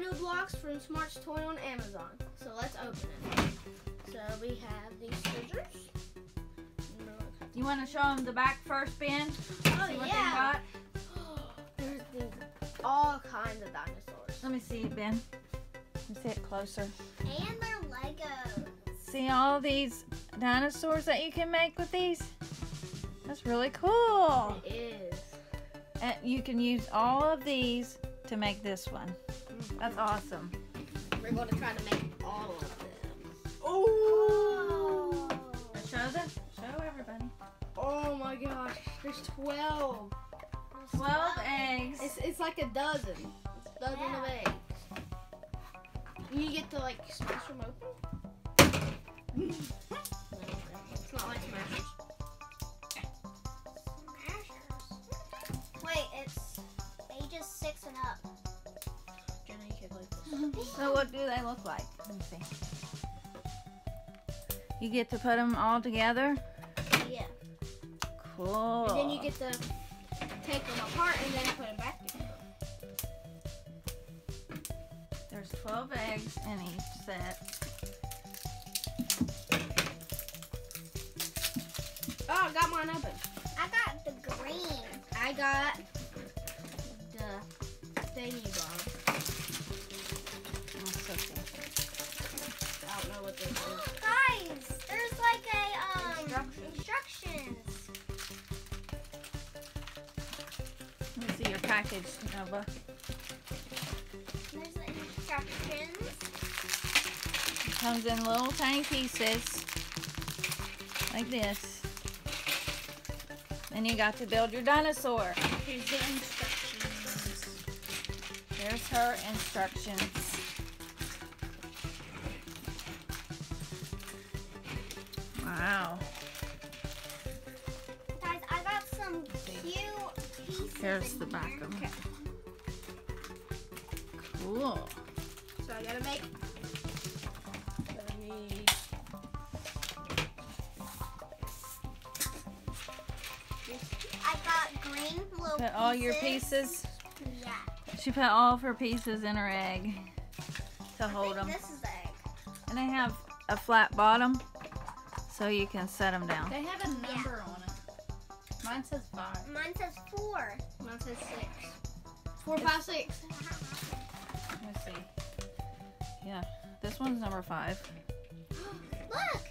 dino blocks from SmartsToy on Amazon. So let's open it. So we have these scissors. You want to show them the back first, Ben? Oh See what yeah. they got? There's these all kinds of dinosaurs. Let me see, Ben. Let me see it closer. And they're Legos. See all these dinosaurs that you can make with these? That's really cool. It is. And you can use all of these to make this one. That's awesome. We're going to try to make all of them. Oh. Show them. Show everybody. Oh my gosh. There's 12. 12 eggs. It's, it's like a dozen. It's a dozen of eggs. You get to like smash them open. So what do they look like? Let me see. You get to put them all together. Yeah. Cool. And then you get to take them apart and then put them back together. There's 12 eggs in each set. Oh, I got mine open. I got the green. I got the thingy bob. Package, Nova. There's the instructions. It comes in little tiny pieces. Like this. Then you got to build your dinosaur. Here's the instructions. There's her instructions. Wow. Here's the back here. of them. Cool. So I gotta make. I need. I got green little Put all your pieces. Yeah. She put all of her pieces in her egg to I hold think them. This is egg. And they have a flat bottom so you can set them down. They have a number on it. Mine says five. Mine says four. Mine says six. Four, five, six. Let me see. Yeah, this one's number five. Look.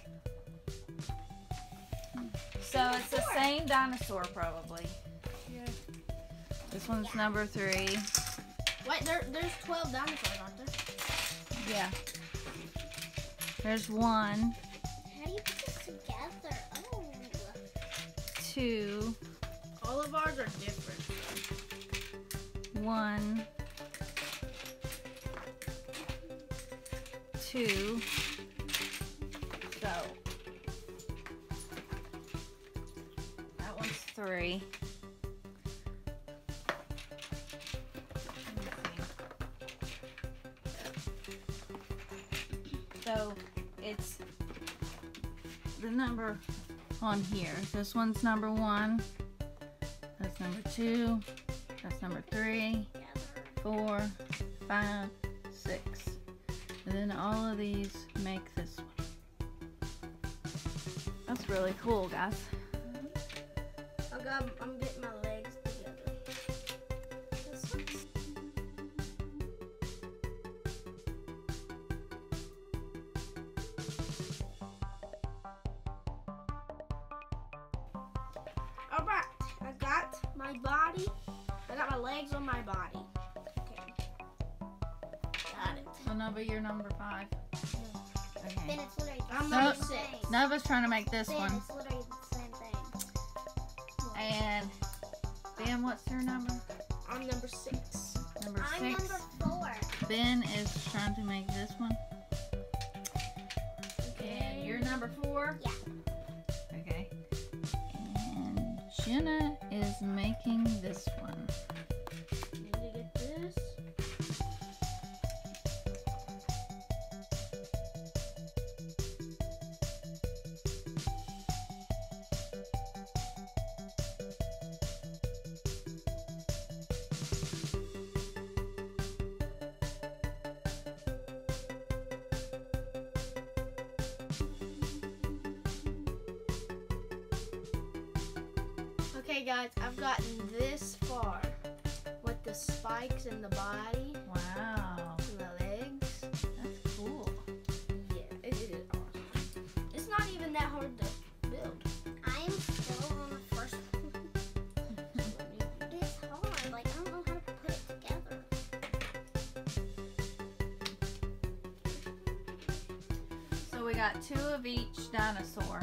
So it's the same dinosaur probably. Yeah. This one's Yeah. number three. Wait, there, there's 12 dinosaurs, aren't there? Yeah. There's one, How do you put this together? Two, All of ours are different. one, two. So that one's three. So it's the number on here. This one's number one. That's number two. That's number three, four, five, six. And then all of these make this one. That's really cool, guys. Oh, Got, I'm getting my my body. I got my legs on my body. Okay. Got it. So Nova, you're number five. Then Okay. it's literally the I'm same number No. six. thing. Nova's trying to make this Then one. it's literally the same thing. And Ben, what's your number? I'm number six. Number I'm six. number four. Ben is trying to make this one. And you're number four? Yeah. Jenna is making this one. Okay, guys, I've gotten this far with the spikes in the body Wow. and the legs. That's cool. Yeah, it is awesome. It's not even that hard to build. I am still on the first. It's hard. Like I don't know how to put it together. So we got two of each dinosaur.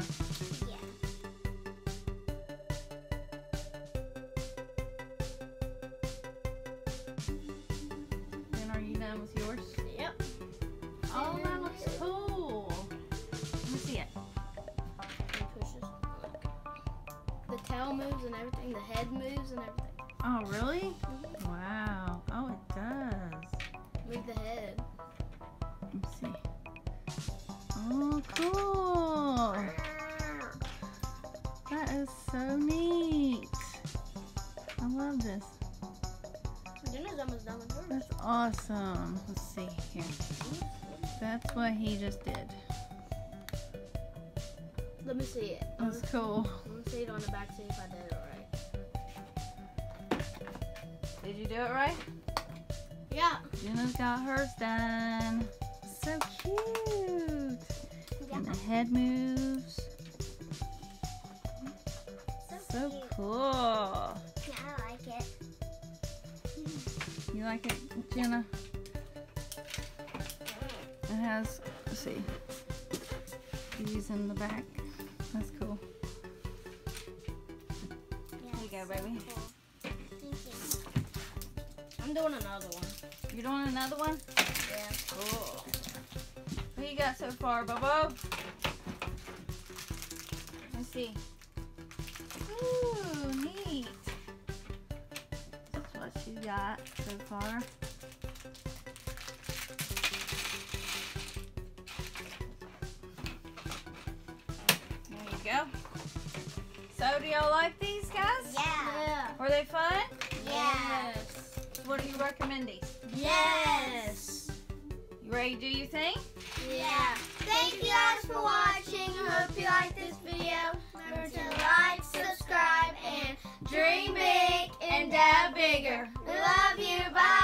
Tail moves and everything. The head moves and everything. Oh, really? Mm-hmm. Wow. Oh, it does. Move the head. Let me see. Oh, cool. That is so neat. I love this. Jenna's almost done. That's awesome. Let's see here. That's what he just did. Let me see it. Let That's cool. Let me see it on the back. See if I did it right. Did you do it right? Yeah. Jenna's got hers done. So cute. And the head moves. So cute. cool. Yeah, I like it. You like it, Jenna? It has, let's see, these in the back. That's cool. Here you go, baby. Cool. Thank you. I'm doing another one. You doing another one? Yeah. Cool. What you got so far, Bobo? Let's see. Ooh, neat. That's what she got so far. So, do y'all like these guys? Yeah. Were they fun? Yeah. What do you recommend these? Yes. You ready to do your thing? Yeah. Thank you guys for watching. Hope you liked this video. Remember to like, subscribe, and dream big and dab bigger. We love you. Bye.